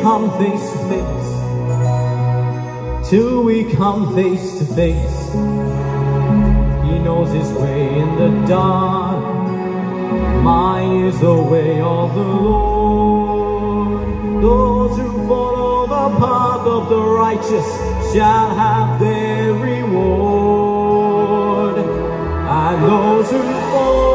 come face to face. Till we come face to face. He knows his way in the dark. Mine is the way of the Lord. Those who follow the path of the righteous Shall have their reward. And those who follow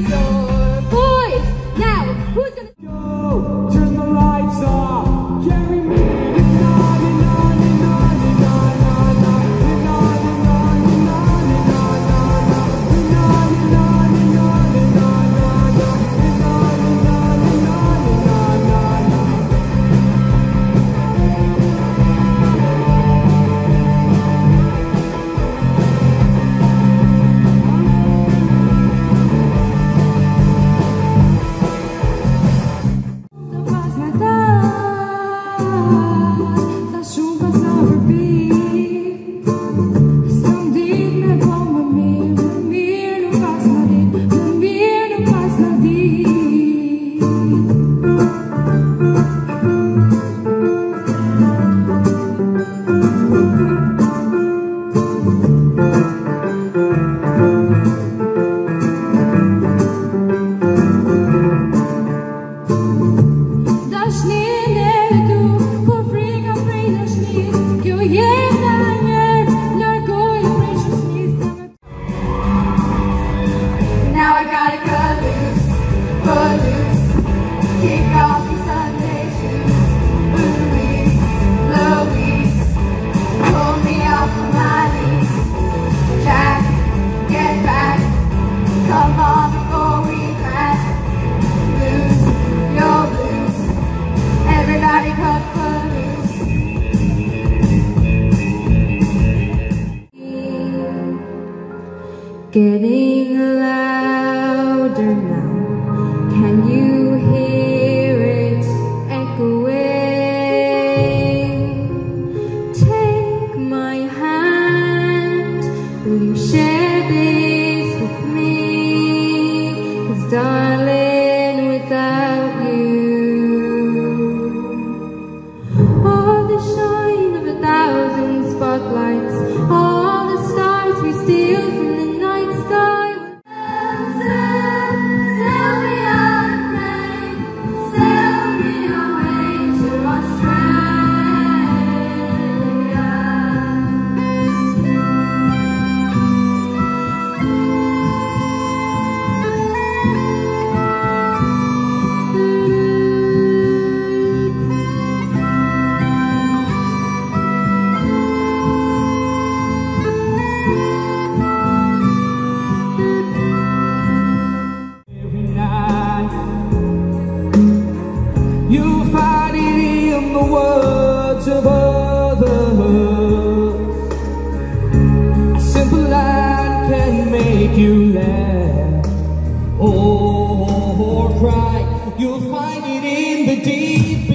Voice! Now, who's gonna go to You'll find it in the deep.